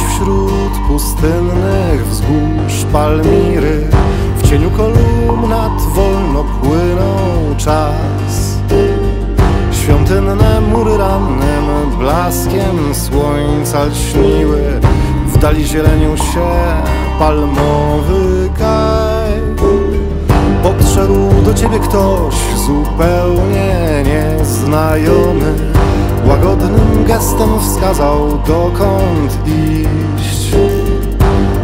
wśród pustynnych wzgórz Palmiry W cieniu kolumnat wolno płynął czas. Świątynne mury rannym blaskiem słońca lśniły W dali zielenił się palmowy kaj. Podszedł do ciebie ktoś zupełnie nieznajomy Łagodnym gestem wskazał dokąd iść.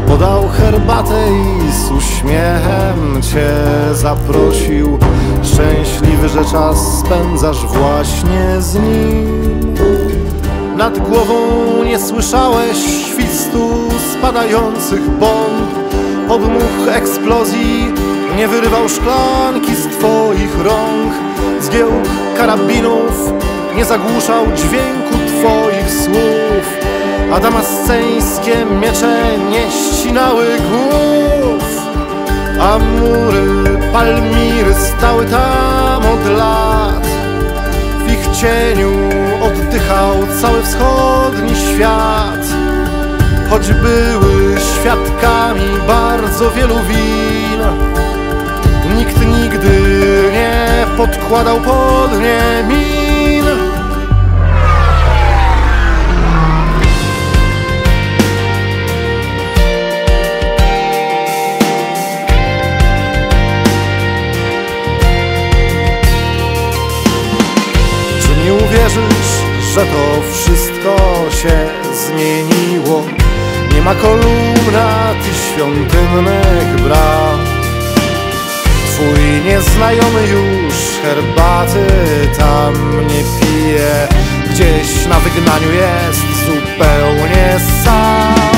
Podał herbatę i z uśmiechem cię zaprosił. Szczęśliwy, że czas spędzasz właśnie z nim. Nad głową nie słyszałeś świstu spadających bomb. Podmuch eksplozji nie wyrywał szklanki z twoich rąk. Zgiełk karabinów nie zagłuszał dźwięku twoich słów A miecze nie ścinały głów A mury Palmiry stały tam od lat. W ich cieniu oddychał cały wschodni świat. Choć były świadkami bardzo wielu win Nikt nigdy nie podkładał pod nie min wszystko się zmieniło? Nie ma kolumnat i świątynnych bram Twój nieznajomy już herbaty tam nie pije. Gdzieś na wygnaniu jest zupełnie sam.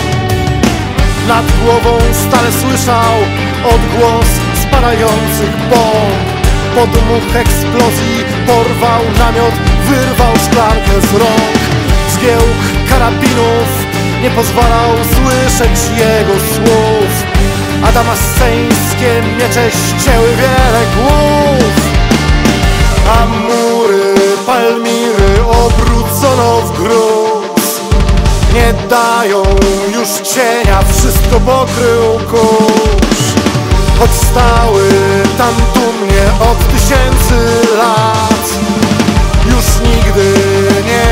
Nad głową stale słyszał odgłos spadających bomb Podmuch eksplozji porwał namiot, wyrwał szklankę z rąk Zgiełk karabinów. Nie pozwalał słyszeć jego słów. A damasceńskie miecze ścięły wiele głów. A mury Palmiry obrócono w gruz. Nie dają już cienia, wszystko pokrył kurz Choć stały tam dumnie od tysięcy lat. Już nigdy nie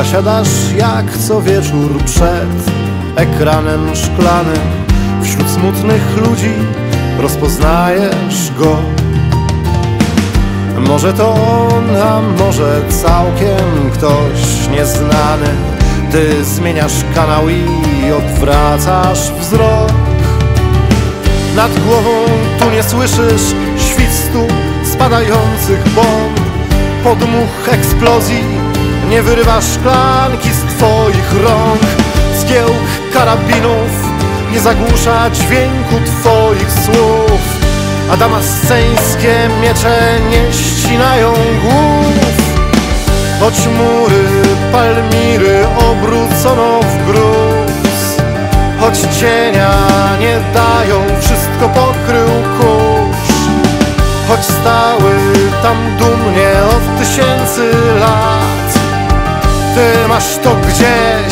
Zasiadasz jak co wieczór przed ekranem szklanym. Wśród smutnych ludzi rozpoznajesz go. Może to on, a może całkiem ktoś nieznany. Ty zmieniasz kanał i odwracasz wzrok. Nad głową tu nie słyszysz świstu spadających bomb. Podmuch eksplozji nie wyrywa szklanki z twoich rąk Zgiełk karabinów. Nie zagłusza dźwięku twoich słów. A damasceńskie miecze nie ścinają głów. Choć mury Palmiry obrócono w gruz. Choć cienia nie dają, wszystko pokrył kurz. Choć stały tam dumnie od tysięcy lat Ty masz to gdzieś,